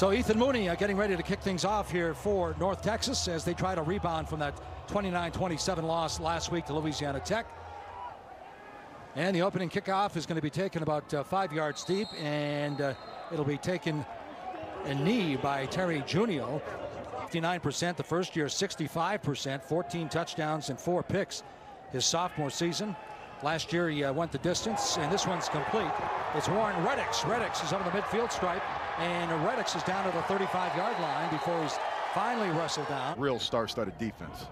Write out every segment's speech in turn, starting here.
So Ethan Mooney uh, getting ready to kick things off here for North Texas as they try to rebound from that 29-27 loss last week to Louisiana Tech. And the opening kickoff is going to be taken about uh, five yards deep, and uh, it'll be taken a knee by Terry Junio. 59% the first year, 65%, 14 touchdowns and four picks his sophomore season. Last year he uh, went the distance, and this one's complete. It's Warren Reddix. Reddix is over the midfield stripe, and Reddix is down to the 35-yard line before he's finally wrestled down. Real star-studded defense.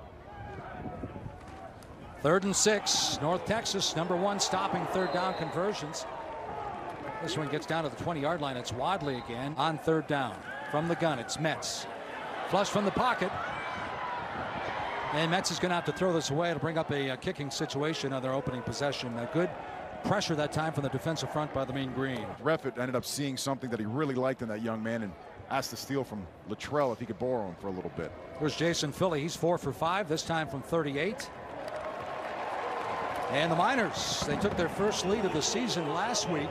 Third and six. North Texas, number one stopping third down conversions. This one gets down to the 20-yard line. It's Wadley again on third down. From the gun, it's Metz. Flush from the pocket. And Metz is going to have to throw this away to bring up a, a kicking situation on their opening possession. A good pressure that time from the defensive front by the Mean Green. Reffett ended up seeing something that he really liked in that young man and asked to steal from Littrell if he could borrow him for a little bit. Here's Jason Philly. He's four for five, this time from 38. And the Miners, they took their first lead of the season last week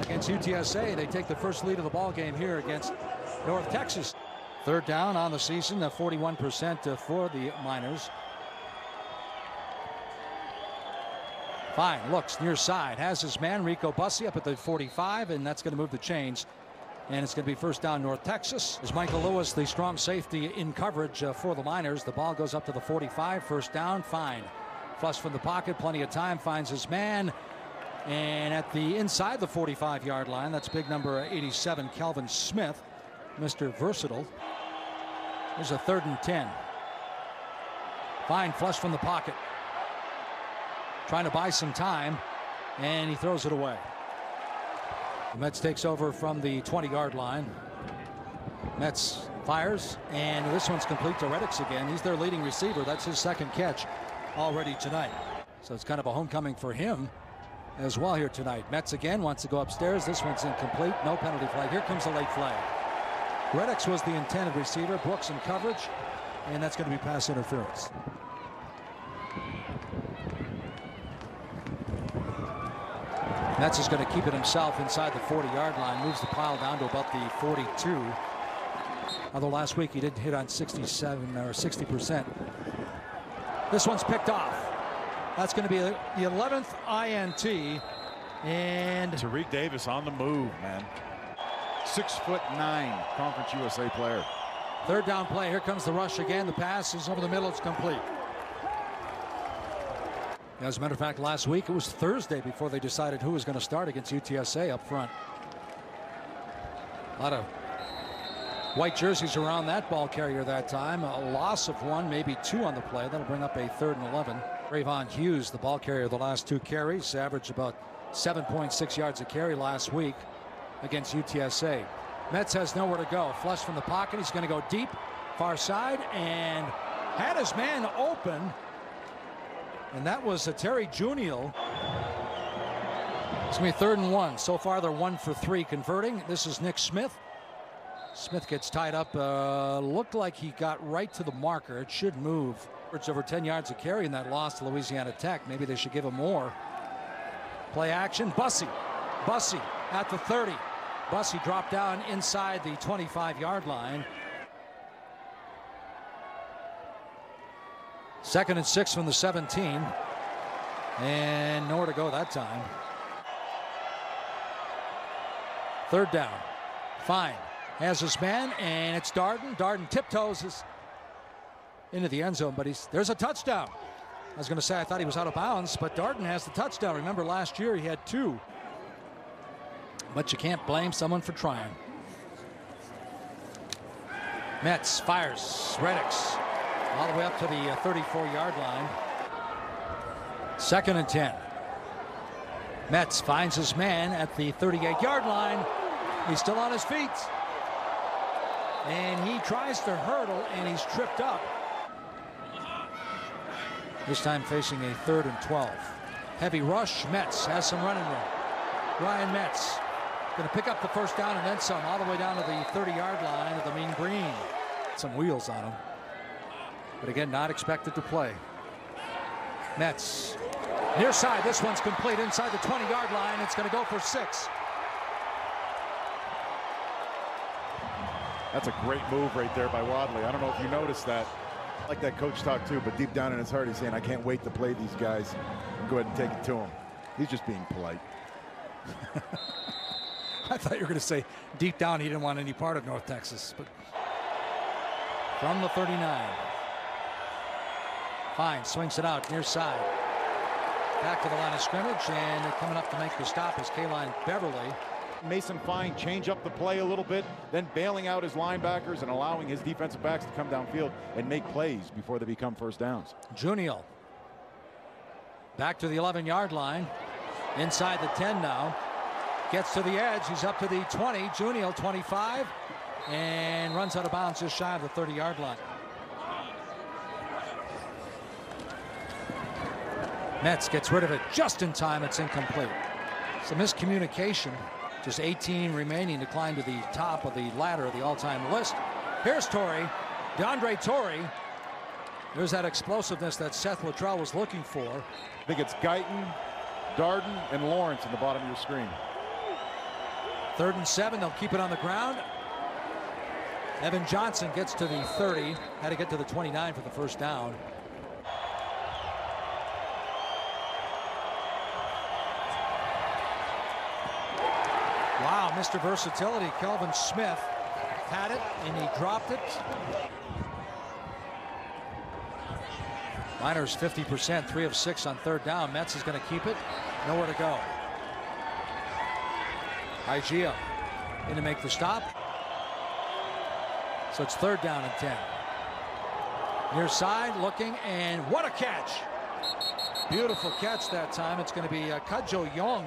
against UTSA. They take the first lead of the ball game here against North Texas. Third down on the season, 41% uh, for the Miners. Fine, looks near side, has his man Rico Bussey up at the 45, and that's going to move the chains. And it's going to be first down North Texas. Is Michael Lewis, the strong safety in coverage uh, for the Miners. The ball goes up to the 45, first down, fine. Flush from the pocket, plenty of time, finds his man. And at the inside the 45 yard line, that's big number 87, Calvin Smith, Mr. Versatile. There's a third and 10. Fine flush from the pocket. Trying to buy some time, and he throws it away. The Metz takes over from the 20 yard line. Metz fires, and this one's complete to Reddix again. He's their leading receiver. That's his second catch already tonight. So it's kind of a homecoming for him as well here tonight. Metz again wants to go upstairs. This one's incomplete. No penalty flag. Here comes a late flag. Reddix was the intended receiver. Brooks in coverage. And that's going to be pass interference. Metz is going to keep it himself inside the 40-yard line. Moves the pile down to about the 42. Although last week he didn't hit on 67 or 60 percent. This one's picked off. That's going to be the 11th INT. And Tariq Davis on the move, man. Six foot nine, Conference USA player. Third down play. Here comes the rush again. The pass is over the middle. It's complete. As a matter of fact, last week it was Thursday before they decided who was going to start against UTSA up front. A lot of white jerseys around that ball carrier that time. A loss of one, maybe two on the play. That'll bring up a third and 11. Rayvon Hughes, the ball carrier, the last two carries, averaged about 7.6 yards a carry last week against UTSA. Metz has nowhere to go. Flush from the pocket. He's going to go deep, far side, and had his man open. And that was a Terry Junior. It's going to be third and one. So far, they're one for three converting. This is Nick Smith. Smith gets tied up. Uh, looked like he got right to the marker. It should move. It's over 10 yards of carry in that loss to Louisiana Tech. Maybe they should give him more. Play action. Bussey. Bussey at the 30. Bussey dropped down inside the 25 yard line. Second and six from the 17. And nowhere to go that time. Third down. Fine has his man, and it's Darden. Darden tiptoes his into the end zone, but he's there's a touchdown. I was going to say I thought he was out of bounds, but Darden has the touchdown. Remember last year he had two. But you can't blame someone for trying. Metz fires. Reddix all the way up to the uh, 34-yard line. Second and 10. Metz finds his man at the 38-yard line. He's still on his feet and he tries to hurdle and he's tripped up. This time facing a third and 12. Heavy rush. Metz has some running room. Ryan Metz going to pick up the first down and then some all the way down to the 30-yard line of the Mean Green. Some wheels on him. But again, not expected to play. Metz near side. This one's complete inside the 20-yard line. It's going to go for six. That's a great move right there by Wadley. I don't know if you noticed that. I like that coach talk too, but deep down in his heart, he's saying, I can't wait to play these guys go ahead and take it to him. He's just being polite. I thought you were going to say deep down he didn't want any part of North Texas. But from the 39. Fine, swings it out near side. Back to the line of scrimmage, and coming up to make the stop is Kalon Beverly. Mason Fine change up the play a little bit, then bailing out his linebackers and allowing his defensive backs to come downfield and make plays before they become first downs. Junior back to the 11 yard line inside the 10 now gets to the edge he's up to the 20 Junior 25 and runs out of bounds just shy of the 30 yard line Metz gets rid of it just in time it's incomplete some miscommunication just 18 remaining to climb to the top of the ladder of the all-time list here's Torrey DeAndre Torrey there's that explosiveness that Seth Littrell was looking for. I think it's Guyton, Darden, and Lawrence in the bottom of your screen. Third and seven, they'll keep it on the ground. Evan Johnson gets to the 30, had to get to the 29 for the first down. Mr. Versatility, Kelvin Smith had it and he dropped it. Miners 50%, three of six on third down. Metz is going to keep it. Nowhere to go. Hygia in to make the stop. So it's third down and 10. Near side looking and what a catch. Beautiful catch that time. It's going to be uh, Kudjo Young.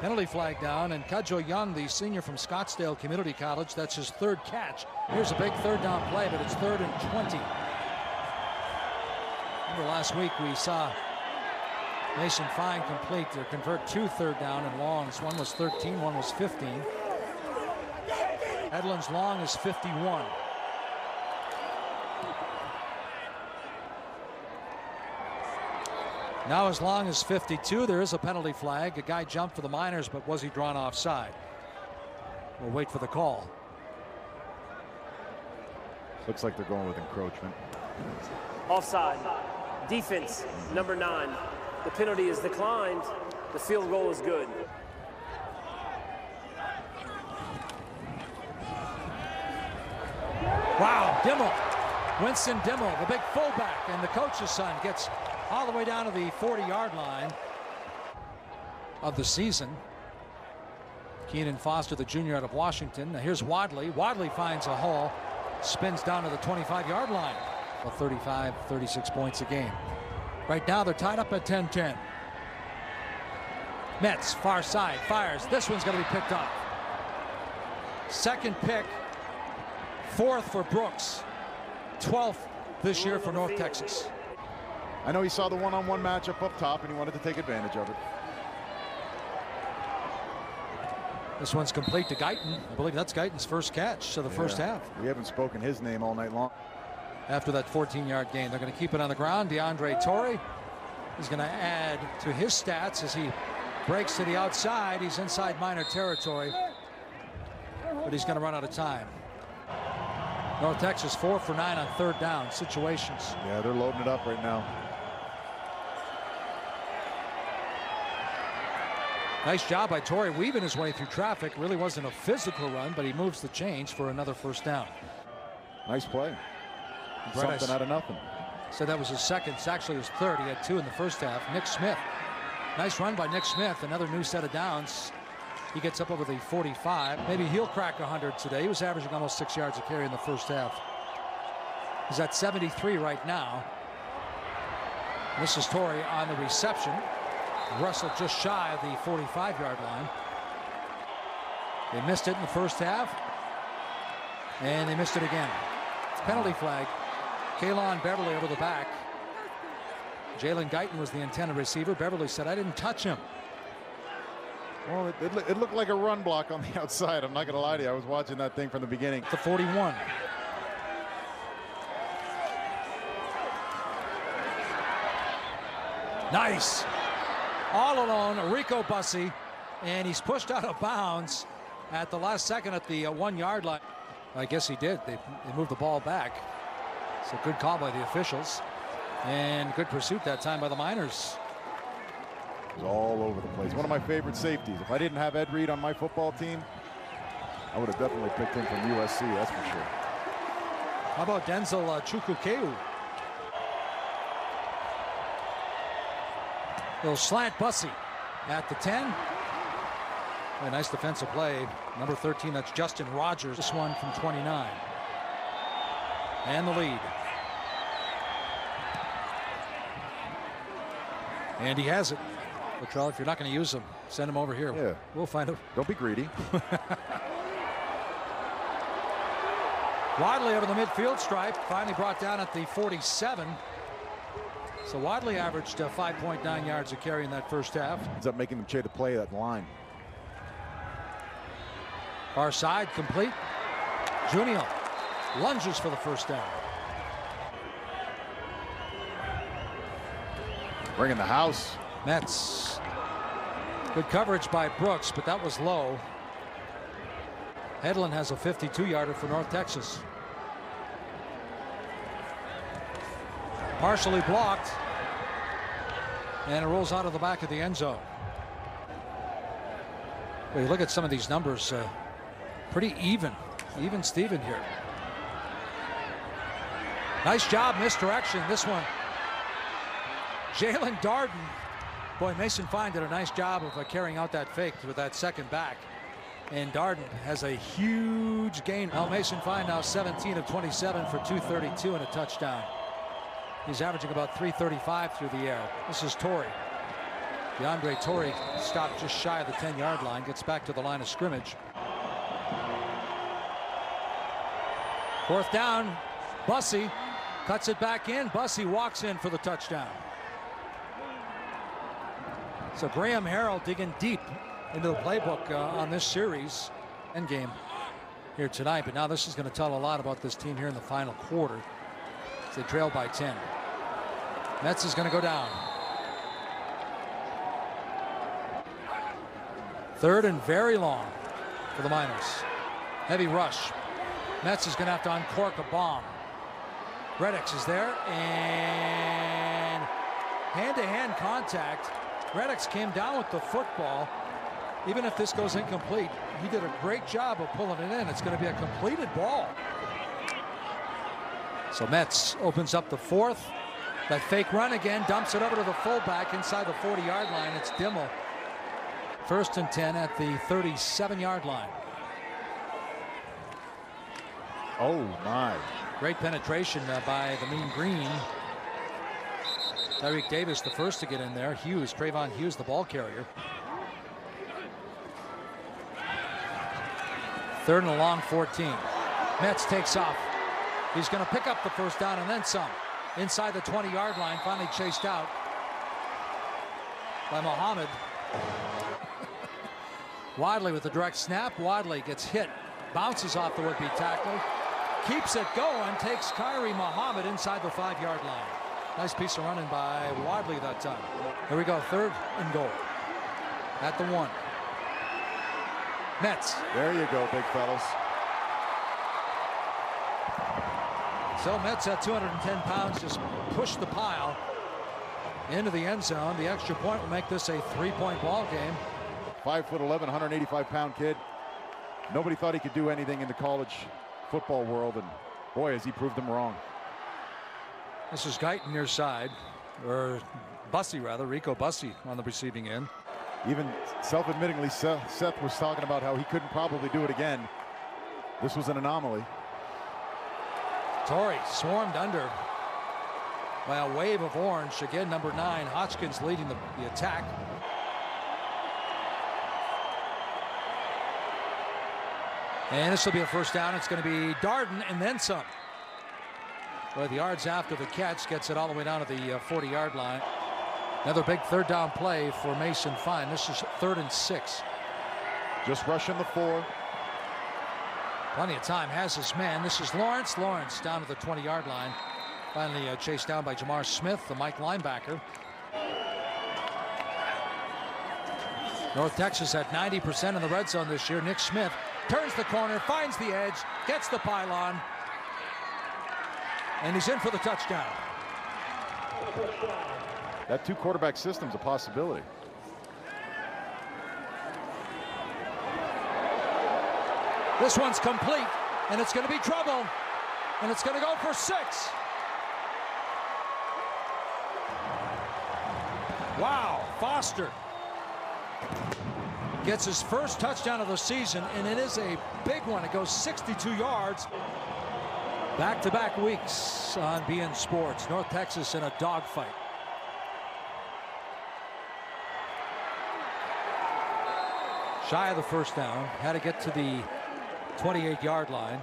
Penalty flag down and Kajo Young, the senior from Scottsdale Community College. That's his third catch. Here's a big third down play, but it's third and 20. Remember last week we saw Mason Fine complete or convert two third down and longs. One was 13, one was 15. Hedlund's long is 51. Now as long as 52, there is a penalty flag. A guy jumped for the Miners, but was he drawn offside? We'll wait for the call. Looks like they're going with encroachment. Offside. Defense, number nine. The penalty is declined. The field goal is good. Wow, Dimel. Winston Dimel, the big fullback, and the coach's son gets all the way down to the 40-yard line of the season. Keenan Foster, the junior out of Washington. Now here's Wadley. Wadley finds a hole, spins down to the 25-yard line. Well, 35, 36 points a game. Right now they're tied up at 10-10. Metz, far side, fires. This one's going to be picked off. Second pick, fourth for Brooks, 12th this year for North Texas. I know he saw the one-on-one -on -one matchup up top and he wanted to take advantage of it. This one's complete to Guyton. I believe that's Guyton's first catch of the yeah. first half. We haven't spoken his name all night long. After that 14-yard gain, they're going to keep it on the ground. DeAndre Torrey is going to add to his stats as he breaks to the outside. He's inside Miner territory, but he's going to run out of time. North Texas four for nine on third down situations. Yeah, they're loading it up right now. Nice job by Torrey weaving his way through traffic. Really wasn't a physical run, but he moves the change for another first down. Nice play. Something out of nothing. So that was his second. It's actually his third. He had two in the first half. Nick Smith. Nice run by Nick Smith. Another new set of downs. He gets up over the 45. Maybe he'll crack 100 today. He was averaging almost six yards a carry in the first half. He's at 73 right now. This is Torrey on the reception. Russell just shy of the 45 yard line. They missed it in the first half. And they missed it again. Penalty flag. Kalon Beverly over the back. Jalen Guyton was the intended receiver. Beverly said, I didn't touch him. Well, it, it, it, looked like a run block on the outside. I'm not going to lie to you. I was watching that thing from the beginning. The 41. Nice all alone, Rico Bussey, and he's pushed out of bounds at the last second at the uh, one yard line. I guess he did. They, they moved the ball back. It's a good call by the officials. And good pursuit that time by the Miners. It was all over the place. One of my favorite safeties. If I didn't have Ed Reed on my football team, I would have definitely picked him from USC, that's for sure. How about Denzel uh, Chukukeu? Little slant Bussey at the 10. A nice defensive play. Number 13, that's Justin Rogers. This one from 29. And the lead. And he has it. Littrell, if you're not going to use him, send him over here. Yeah. We'll find him. Don't be greedy. Wadley over the midfield stripe, finally brought down at the 47. So Wadley averaged uh, 5.9 yards a carry in that first half. Ends up making them chase to play that line. Far side complete. Junior lunges for the first down. Bringing the house. Metz. Good coverage by Brooks, but that was low. Hedlund has a 52 yarder for North Texas. Partially blocked. And it rolls out of the back of the end zone. Well, you look at some of these numbers, uh, pretty even. Even Steven here. Nice job, misdirection. This one. Jalen Darden. Boy, Mason Fine did a nice job of uh, carrying out that fake with that second back. And Darden has a huge gain. Now Mason Fine now 17 of 27 for 232 and a touchdown. He's averaging about 335 through the air. This is Torrey. DeAndre Torrey stopped just shy of the 10 yard line, gets back to the line of scrimmage. Fourth down, Bussey cuts it back in. Bussey walks in for the touchdown. So Graham Harrell digging deep into the playbook uh, on this series end game here tonight. But now this is going to tell a lot about this team here in the final quarter. They trail by 10. Metz is going to go down. Third and very long for the Miners. Heavy rush. Metz is going to have to uncork a bomb. Reddix is there and hand-to-hand -hand contact. Reddix came down with the football. Even if this goes incomplete, he did a great job of pulling it in. It's going to be a completed ball. So Metz opens up the fourth. That fake run again, dumps it over to the fullback inside the 40-yard line. It's Dimel. First and 10 at the 37-yard line. Oh, my. Great penetration uh, by the Mean Green. Tyreek Davis, the first to get in there. Hughes, Trayvon Hughes, the ball carrier. Third and a long 14. Metz takes off. He's going to pick up the first down and then some. Inside the 20 yard line, finally chased out by Muhammad. Wadley with the direct snap. Wadley gets hit, bounces off the would be tackler, keeps it going, takes Kyrie Muhammad inside the five yard line. Nice piece of running by Wadley that time. Here we go, third and goal at the one. Metz. There you go, big fellas. So Metz at 210 pounds just pushed the pile into the end zone. The extra point will make this a three-point ball game. Five foot 11, 185 pound kid. Nobody thought he could do anything in the college football world, and boy, has he proved them wrong. This is Guyton near side, or Bussey rather, Rico Bussey on the receiving end. Even self-admittingly, Seth was talking about how he couldn't probably do it again. This was an anomaly. Torrey swarmed under by a wave of orange. Again, number nine, Hotchkiss leading the, the attack. And this will be a first down. It's going to be Darden and then some. Well, the yards after the catch gets it all the way down to the 40-yard uh, line. Another big third down play for Mason Fine. This is third and six. Just rushing the four. Plenty of time. Has his man. This is Lawrence. Lawrence down to the 20-yard line. Finally uh, chased down by Jamar Smith, the Mike linebacker. North Texas at 90% in the red zone this year. Nick Smith turns the corner, finds the edge, gets the pylon, and he's in for the touchdown. That two quarterback system's a possibility. This one's complete, and it's going to be trouble, and it's going to go for six. Wow, Foster gets his first touchdown of the season, and it is a big one. It goes 62 yards. Back-to-back weeks on beIN Sports. North Texas in a dogfight. Shy of the first down. Had to get to the 28-yard line.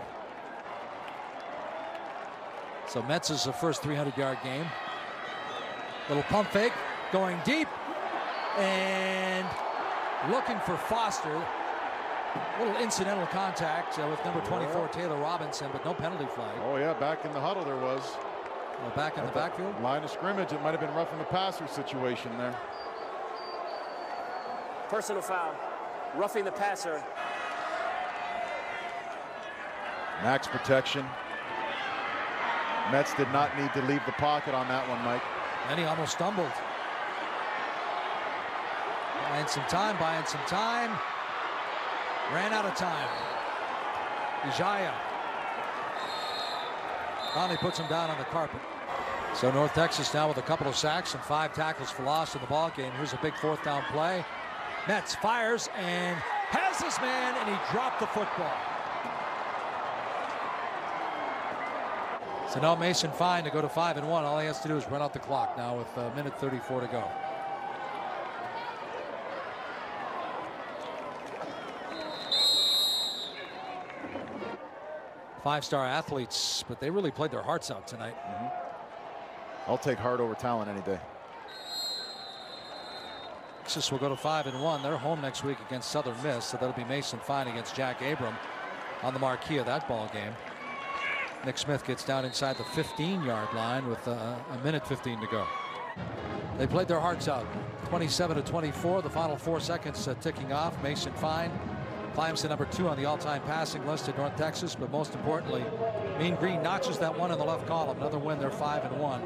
So Metz is the first 300-yard game. Little pump fake going deep and looking for Foster. Little incidental contact uh, with number 24 Taylor Robinson, but no penalty flag. Oh yeah, back in the huddle there was. Well, back in the backfield. Line of scrimmage, it might have been roughing the passer situation there. Personal foul. Roughing the passer. Max protection. Metz did not need to leave the pocket on that one, Mike. And he almost stumbled. Buying some time, buying some time. Ran out of time. Ijaya finally puts him down on the carpet. So North Texas now with a couple of sacks and five tackles for loss in the ball game. Here's a big fourth down play. Metz fires and has his man, and he dropped the football. So now Mason Fine to go to five and one. All he has to do is run out the clock now with a minute 34 to go. Five-star athletes, but they really played their hearts out tonight. Mm -hmm. I'll take heart over talent any day. Texas will go to five and one. They're home next week against Southern Miss, so that'll be Mason Fine against Jack Abraham on the marquee of that ball game. Nick Smith gets down inside the 15-yard line with uh, a minute 15 to go. They played their hearts out. 27 to 24. The final four seconds uh, ticking off. Mason Fine climbs to number two on the all-time passing list at North Texas, but most importantly, Mean Green notches that one in the left column. Another win. They're five and one.